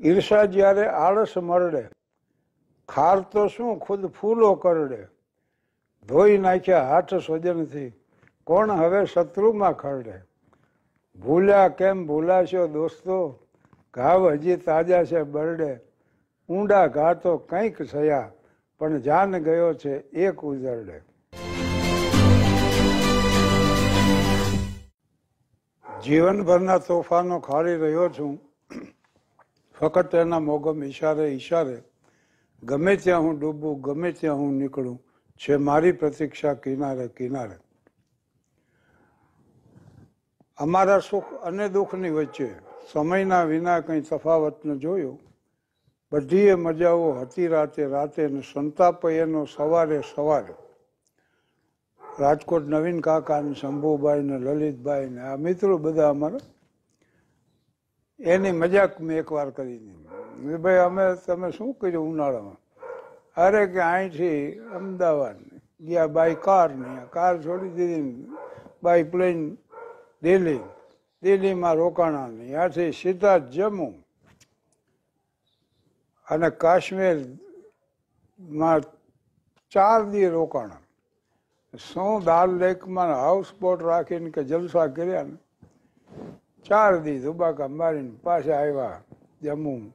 ઈર્ષા જ્યારે આળસ મરડે, ખાર તો શું ખુદ ફૂલો કરડે? ધોઈ નાખ્યા હાથ સ્વજનથી, કોણ હવે શત્રુમાં ખરડે? ભૂલ્યા કેમ ભૂલાશો દોસ્તો? ઘાવ હજી તાજા છે બરડે. ઊંડા ઘા તો કંઈક થયા પણ જાન ગયો છે એક ઉજરડે. જીવનભરના તોફાનો ખાલી રહ્યો છું. ફક્ત એના મોગમ ઈશારે ઈશારે. ગમે ત્યાં હું ડૂબું, ગમે ત્યાં હું નીકળું છે મારી પ્રતીક્ષા કિનારે કિનારે. અમારા સુખ અને દુઃખની વચ્ચે સમયના વિના કંઈ તફાવત ન જોયો. બધીએ મજાઓ હતી રાતે રાતે ને સંતાપ એનો સવારે સવારે. રાજકોટ નવીન કાકા ને શંભુભાઈ ને લલિતભાઈ ને આ મિત્રો બધા અમારા એની મજાક મેં એકવાર કરી દીધી. ભાઈ, અમે તમે શું કર્યું ઉનાળામાં? અરે કે અહીંથી અમદાવાદ ગયા બાય કાર ને કાર છોડી દીધી બાય પ્લેન દિલ્હી. દિલ્હીમાં રોકાણા નહીં ત્યાંથી સીધા જમ્મુ અને કાશ્મીરમાં ચાર દી રોકાણા. શું દાલ લેકમાં હાઉસ બોટ રાખીને કે જલસા કર્યા ને? ચાર દી ધુબાકા મારીને પાછા આવ્યા જમ્મુ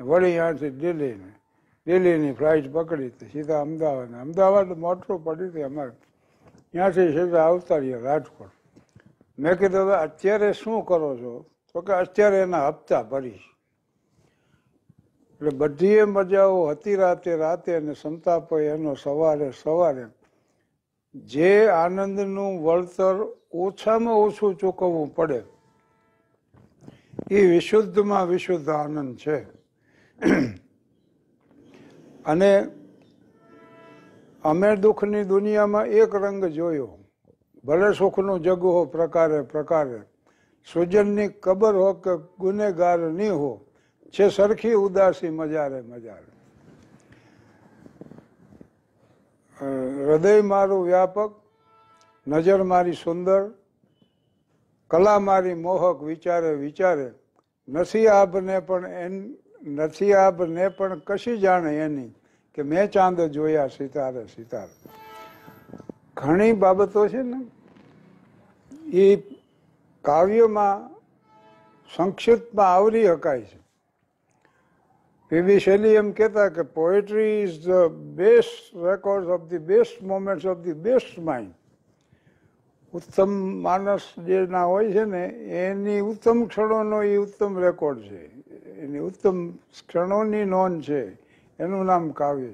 વળી અહીંથી દિલ્હીને, દિલ્હીની ફ્લાઇટ પકડી હતી સીધા અમદાવાદ. અમદાવાદ મોટું પડી હતું અમારે. ત્યાંથી સીધા આવતા રહ્યા રાજકોટ. મેં કીધું, હવે અત્યારે શું કરો છો? તો કે, અત્યારે એના હપ્તા ભરીશ. એટલે બધી મજાઓ હતી રાતે રાતે અને સંતાપ એનો સવારે સવારે. જે આનંદનું વળતર ઓછામાં ઓછું ચૂકવવું પડે. એ વિશુદ્ધમાં વિશુદ્ધ આનંદ છે. અને અમે દુઃખની દુનિયામાં એક રંગ જોયો. ભલે સુખનું જગ હો પ્રકારે પ્રકારે, સુજનની કબર હો કે ગુનેગાર નહીં હો, છે સરખી ઉદાસી મજારે મજારે. હૃદય મારું વ્યાપક, નજર મારી સુંદર કલા મારી મોહક વિચારે વિચારે, નથી આભને પણ એન, નથી આભને પણ કશી જાણે એની કે મેં ચાંદ જોયા સિતારે સિતારે. ઘણી બાબતો છે ને, એ કાવ્યમાં સંક્ષિપ્તમાં આવરી શકાય છે. પીવી શૈલી એમ કહેતા કે poetry is the best record of the best moments of the best mind ઉત્તમ માણસ જે ના હોય છે ને, એની ઉત્તમ ક્ષણોનો એ ઉત્તમ રેકોર્ડ છે. એની ઉત્તમ ક્ષણોની નોંધ છે. એનું નામ કાવ્ય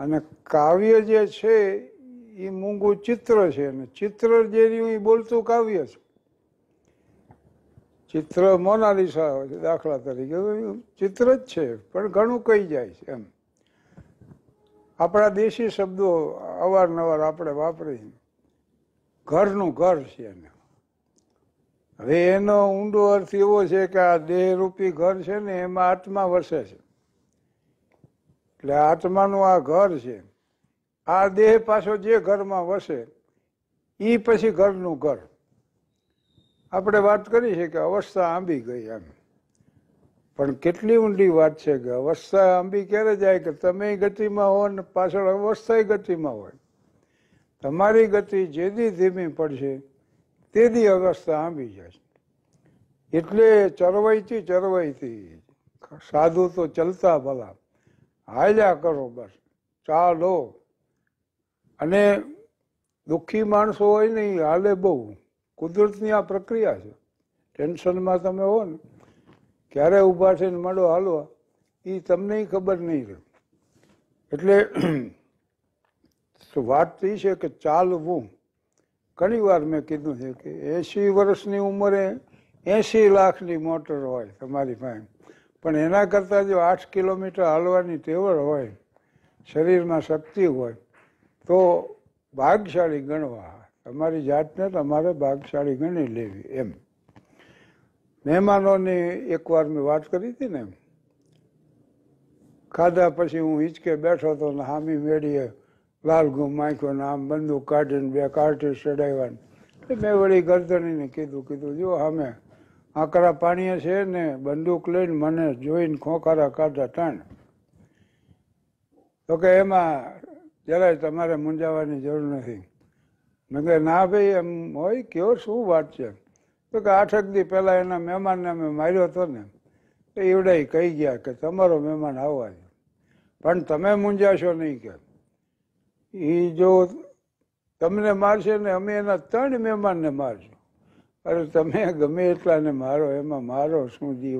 અને કાવ્ય જે છે એ મૂંગું ચિત્ર છે. અને ચિત્ર જે રહ્યું એ બોલતું કાવ્ય છે. ચિત્ર મોનાલિસા હોય છે, દાખલા તરીકે. ચિત્ર જ છે, પણ ઘણું કહી જાય છે એમ. આપણા દેશી શબ્દો અવારનવાર આપણે વાપરીએ. ઘરનું ઘર છે એને હવે એનો ઊંડો અર્થ એવો છે કે આ દેહરૂપી ઘર છે ને એમાં આત્મા વસે છે. એટલે આત્માનું આ ઘર છે. આ દેહ પાછો જે ઘરમાં વસે એ પછી ઘરનું ઘર. આપણે વાત કરી છે કે અવસ્થા આંબી ગઈ એમ. પણ કેટલી ઊંડી વાત છે કે અવસ્થા આંબી ક્યારે જાય કે તમે ગતિમાં હો ને પાછળ અવસ્થા ગતિમાં હોય. તમારી ગતિ જેદી ધીમી પડશે, તેદી અવસ્થા આંબી જાય એટલે ચરવાઈથી ચરવાઈથી, સાધુ તો ચલતા ભલા. હાલ્યા કરો બસ, ચાલો. અને દુઃખી માણસો હોય ને એ હાલે બહુ. કુદરતની આ પ્રક્રિયા છે. ટેન્શનમાં તમે હો ને, ક્યારે ઊભા થઈને મળો, હાલો. એ તમને ખબર નહીં રહે. એટલે વાત એ છે કે ચાલવું. ઘણી વાર મેં કીધું છે કે એંશી વર્ષની ઉંમરે એંશી લાખની મોટર હોય તમારી પાસે. પણ એના કરતાં જો આઠ કિલોમીટર હાલવાની ટેવડ હોય, શરીરમાં શક્તિ હોય, તો ભાગશાળી ગણવા. તમારી જાતને તમારે ભાગશાળી ગણી લેવી એમ. મહેમાનોની એકવાર મેં વાત કરી હતી ને ખાધા પછી હું હિંચકે બેઠો હતો ને હામી મેળીએ લાલ ઘૂમ માખ્યો ને આમ બંદૂક કાઢીને બે કાર્ટેજ ચડાવ્યા મેં વળી ગરદણીને કીધું કીધું, જો અમે આકરા પાણીએ છે ને બંદૂક લઈને મને જોઈને ખોખારા કાઢા ટાણ તો કે એમાં જરાય તમારે મૂંઝાવાની જરૂર નથી. મેં કહે ના ભાઈ, એમ હોય કયો, શું વાત છે? તો કે આઠક દી પહેલાં એના મહેમાનને અમે માર્યો હતો ને, તો ઈવડાઈ કહી ગયા કે, તમારો મહેમાન આવવા પણ તમે મૂંઝાશો નહીં કે. એ જો તમને મારશે ને અમે એના ત્રણ મહેમાનને મારશું. અરે તમે ગમે એટલાને મારો, એમાં મારો શું જી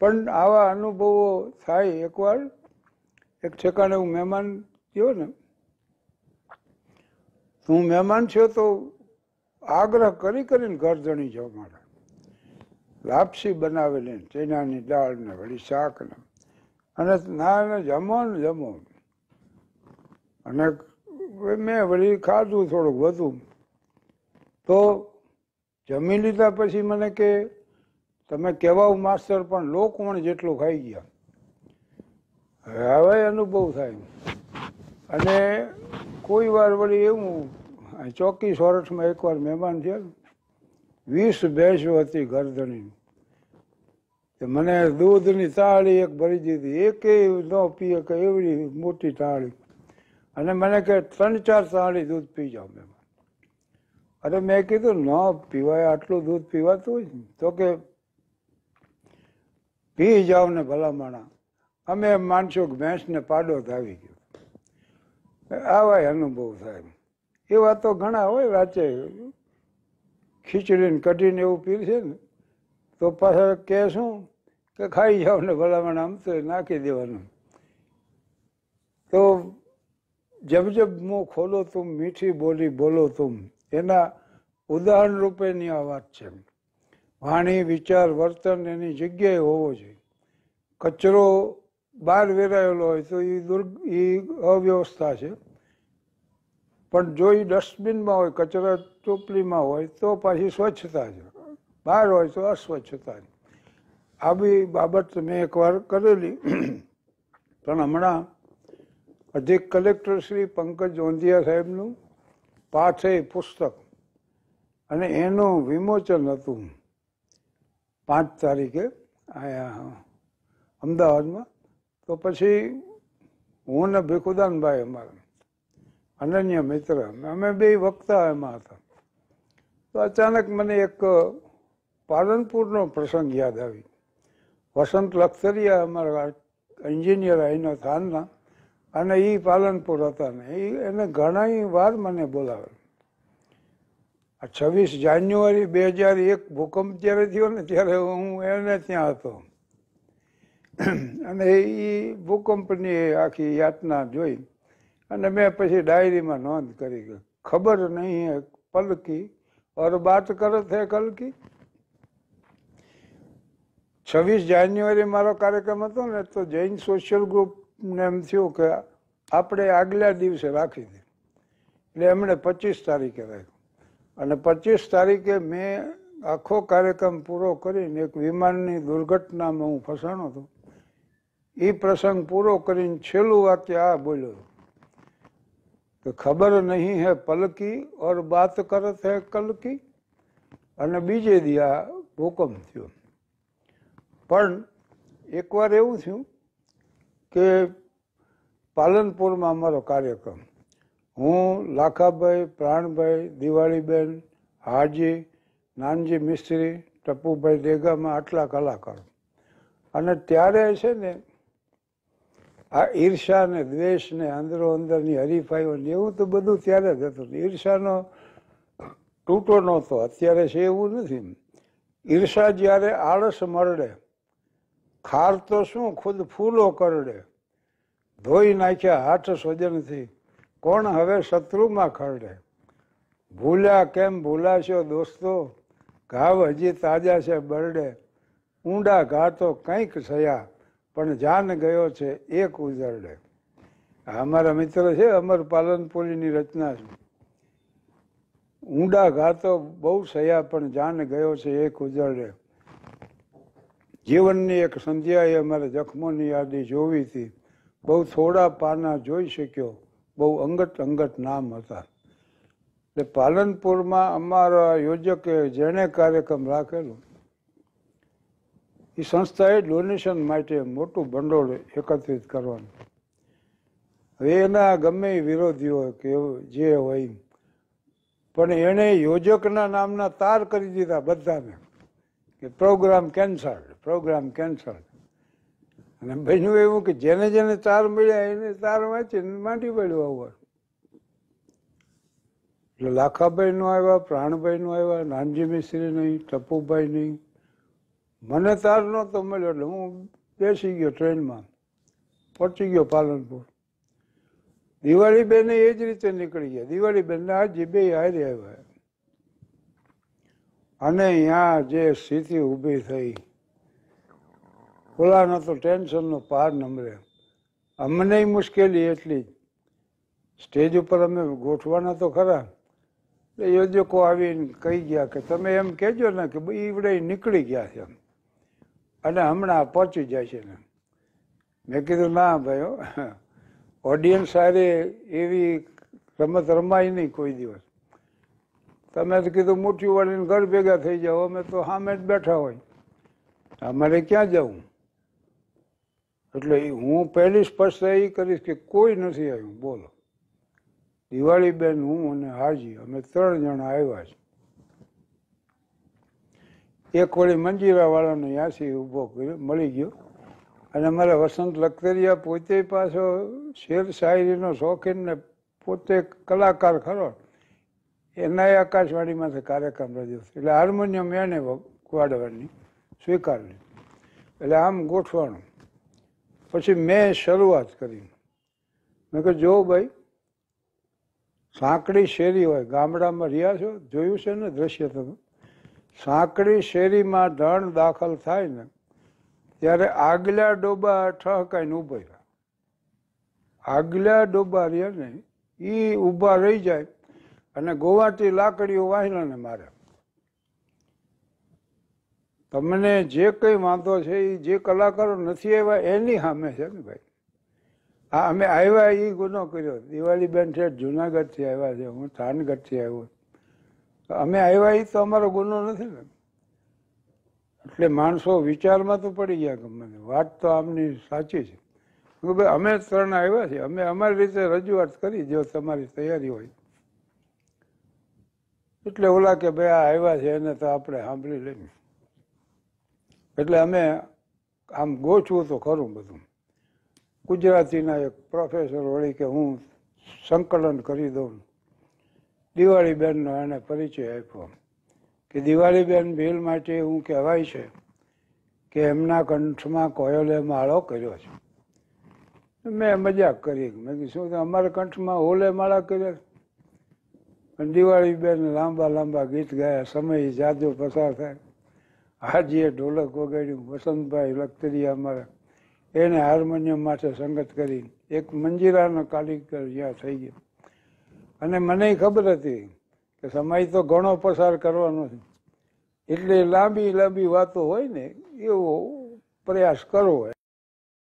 પણ આવા અનુભવો થાય એકવાર. એક ઠેકાણે હું મહેમાન થયો ને. હું મહેમાન છો તો આગ્રહ કરી કરીને ઘર જણી જાઉં મારા. લાપસી બનાવેલી ચણાની દાળ ને વળી શાક ને. અને ને જમો ને જમો અને મેં વળી ખાધું થોડુંક વધુ. તો જમી લીધા પછી મને કે, તમે કહેવાઓ માસ્તર પણ લોકોણ જેટલું ખાઈ ગયા. હવે અનુભવ થાય. અને કોઈ વાર વળી એવું ચોકી સોરઠમાં એકવાર મહેમાન છે વીસ ભેંસો હતી ગરદણી મને દૂધની તાળી એક ભરી દીધી. એકે ન પીએ કે એવડી મોટી તાળી. અને મને કે ત્રણ ચાર સાડી દૂધ પી જાઓ મહેમાન અરે મેં કીધું, ન પીવાય, આટલું દૂધ પીવાતું ને, તો કે પી જાઓ ને ભલામણા અમે માનશો કે ભેંસને પાડો ધાવી ગયો. આવા અનુભવ થાય. એવા તો ઘણા હોય રાતે ખીચડીને કઢીને એવું પીરશે ને, તો પાછા કે શું? કે ખાઈ જાઓ ને ભલામણ આમ તો નાખી દેવાનું. તો જબ જબ મુંહ ખોલો તુમ મીઠી બોલી બોલો તુમ એના ઉદાહરણ રૂપેની આ વાત છે વાણી, વિચાર, વર્તન એની જગ્યાએ હોવો જોઈએ. કચરો બહાર વેરાયેલો હોય તો એ દુર્ગ એ અવ્યવસ્થા છે. પણ જો એ ડસ્ટબિનમાં હોય, કચરા ટોપલીમાં હોય, તો પાછી સ્વચ્છતા છે. બહાર હોય તો અસ્વચ્છતા છે. આ બી બાબત મેં એકવાર કરેલી. પણ હમણાં અધિક કલેક્ટર શ્રી પંકજ ઓંધિયા સાહેબનું પાથે પુસ્તક અને એનું વિમોચન હતું. પાંચ તારીખે આયા અમદાવાદમાં. તો પછી હું ને ભીખુદાનભાઈ અમારા અનન્ય મિત્ર. અમે બે વક્તા એમાં હતા. તો અચાનક મને એક પાલનપુરનો પ્રસંગ યાદ આવી. વસંત લખતરિયા અમારા એન્જિનિયર અહીંના થાનના અને એ પાલનપુર હતા ને એ એને ઘણાય વાર મને બોલાવે. આ છવ્વીસ જાન્યુઆરી બે હજાર એક ભૂકંપ જ્યારે થયો ને, ત્યારે હું એને ત્યાં હતો. અને એ ભૂકંપની આખી યાતના જોઈ અને મેં પછી ડાયરીમાં નોંધ કરી ખબર નહીં પલકી, ઓર બાત કરત હે કલકી? છવ્વીસ જાન્યુઆરી મારો કાર્યક્રમ હતો ને, તો જૈન સોશિયલ ગ્રુપને એમ થયું કે આપણે આગલા દિવસે રાખી દે. એટલે એમણે પચીસ તારીખે રાખ્યું. અને પચીસ તારીખે મેં આખો કાર્યક્રમ પૂરો કરીને એક વિમાનની દુર્ઘટનામાં હું ફસાણો હતો. એ પ્રસંગ પૂરો કરીને છેલ્લું વાક્ય આ બોલ્યો કે ખબર નહીં હે પલકી ઓર બાત કરત હે કલકી? અને બીજે દિયા ભૂકંપ થયો. પણ એકવાર એવું થયું કે પાલનપુરમાં અમારો કાર્યક્રમ. હું લાખાભાઈ, પ્રાણભાઈ, દિવાળીબેન, હાજી, નાનજી મિસ્ત્રી, ટપુભાઈ દેગામાં આટલા કલાકારો. અને ત્યારે છે ને, આ ઈર્ષા ને દ્વેષ ને અંદરો અંદરની હરીફાઈઓ ને એવું તો બધું ત્યારે જ હતું. ઈર્ષાનો તૂટો નહોતો. અત્યારે છે એવું નથી. ઈર્ષા જ્યારે આળસ મરડે ખાર તો શું? ખુદ ફૂલો કરડે. ધોઈ નાખ્યા, હાથ સ્વજનથી કોણ હવે શત્રુમાં ખરડે? ભૂલ્યા કેમ ભૂલાશો દોસ્તો? ઘાવ હજી તાજા છે બરડે. ઊંડા ઘા તો કંઈક થયા, પણ જાન ગયો છે એક ઉજરડે. અમારા મિત્ર છે અમર પાલનપુરીની રચના છે. ઊંડા ઘા તો બહુ સયા પણ જાન ગયો છે એક ઉજરડે. જીવનની એક સંધ્યાએ અમારે જખમોની યાદી જોવી હતી. બહુ થોડા પાના જોઈ શક્યો. બહુ અંગત અંગત નામ હતા. એટલે પાલનપુરમાં અમારા યોજકે જેણે કાર્યક્રમ રાખેલો એ સંસ્થાએ ડોનેશન માટે મોટું ભંડોળ એકત્રિત કરવાનું. હવે એના ગમે વિરોધીઓ કે જે હોય પણ એણે યોજકના નામના તાર કરી દીધા બધાને. કે પ્રોગ્રામ કેન્સલ પ્રોગ્રામ કેન્સલ અને બન્યું એવું કે જેને જેને તાર મળ્યા એને તાર વાંચીને માંડી પડ્યું આવવા એટલે લાખાભાઈ નો આવ્યા, પ્રાણભાઈ નો આવ્યા, નાનજી મિસ્ત્રી નહીં, ટપુભાઈ નહીં. મને તાર નહોતો મળ્યો એટલે હું બેસી ગયો ટ્રેનમાં. પહોંચી ગયો પાલનપુર. દિવાળી બેને એ જ રીતે નીકળી ગયા. દિવાળી બેનને આજે બે હારે આવ્યા. અને અહીંયા જે સ્થિતિ ઊભી થઈ ઓલાનો તો ટેન્શનનો પાર નમરે. અમને મુશ્કેલી એટલી. સ્ટેજ ઉપર અમે ગોઠવાના તો ખરા. યોજકો આવીને કહી ગયા કે તમે એમ કહેજો ને કે ઈવડે નીકળી ગયા છે. અને હમણાં પહોંચી જાય છે ને. મેં કીધું, ના ભાઈ. ઓડિયન્સ સારી એવી રમત રમાય નહીં કોઈ દિવસ. તમે તો કીધું મુઠ્ઠી વાળીને ઘર ભેગા થઈ જાઓ, અમે તો સામે જ બેઠા હોય. અમારે ક્યાં જવું? એટલે હું પહેલી સ્પષ્ટતા એ કરીશ કે કોઈ નથી આવ્યું. બોલો. દિવાળી બેન હું અને હાજી, અમે ત્રણ જણા આવ્યા છે એક વળી મંજીરાવાળાને યાસી ઊભો મળી ગયો. અને અમારે વસંત લખતરિયા પોતે પાછો શેર શાયરીનો શોખીન ને પોતે કલાકાર ખરો. એનાય આકાશવાણીમાંથી કાર્યક્રમ રજૂ એટલે હાર્મોનિયમ એને વાડવાની સ્વીકારની એટલે આમ ગોઠવાનું. પછી મેં શરૂઆત કરી. મેં કહ્યું, જો ભાઈ, સાંકડી શેરી હોય, ગામડામાં રહ્યા છો, જોયું છે ને દ્રશ્ય તમે? સાંકડી શેરીમાં ધણ દાખલ થાય ને, ત્યારે આગલા ડોબા ઠહકાઈને ઊભા રહ્યા. આગલા ડોબા રહ્યા ને એ ઊભા રહી જાય અને ગોવાટી લાકડીઓ વાહિલાને મારે. તમને જે કંઈ વાંધો છે એ જે કલાકારો નથી આવ્યા, એની સામે છે ને ભાઈ. હા, અમે આવ્યા એ ગુનો કર્યો. દિવાળી બેન છે, જુનાગઢથી આવ્યા છે, હું થાનગઢથી આવ્યો. અમે આવ્યા એ તો અમારો ગુનો નથી ને. એટલે માણસો વિચારમાં તો પડી ગયા ગમે. વાત તો આમની સાચી છે. ભાઈ, અમે ત્રણ આવ્યા છીએ. અમે અમારી રીતે રજૂઆત કરી, જો તમારી તૈયારી હોય. એટલે ઓલા કે, ભાઈ, આ આવ્યા છે, એને તો આપણે સાંભળી લઈએ. એટલે અમે આમ ગોઠવું તો ખરું બધું. ગુજરાતીના એક પ્રોફેસર વળી કે હું સંકલન કરી દઉં. દિવાળીબેનનો એને પરિચય આપ્યો કે દિવાળીબેન ભીલ માટે એવું કહેવાય છે કે એમના કંઠમાં કોયલે માળો કર્યો છે. મેં મજાક કરી. મેં કીધું, શું અમારા કંઠમાં હોલે માળા કર્યા? પણ દિવાળીબેન લાંબા લાંબા ગીત ગાયા, સમય જાજો પસાર થાય. હાજીએ ઢોલક વગાડ્યું. વસંતભાઈ લખતરિયા અમારા. એને હાર્મોનિયમ માટે સંગત કરી. એક મંજીરાનો કાલિકર જ્યાં થઈ ગયો. અને મને ખબર હતી કે સમય તો ઘણો પસાર કરવાનો છે. એટલે લાંબી લાંબી વાતો હોય ને, એવો પ્રયાસ કરવો